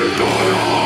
of your on.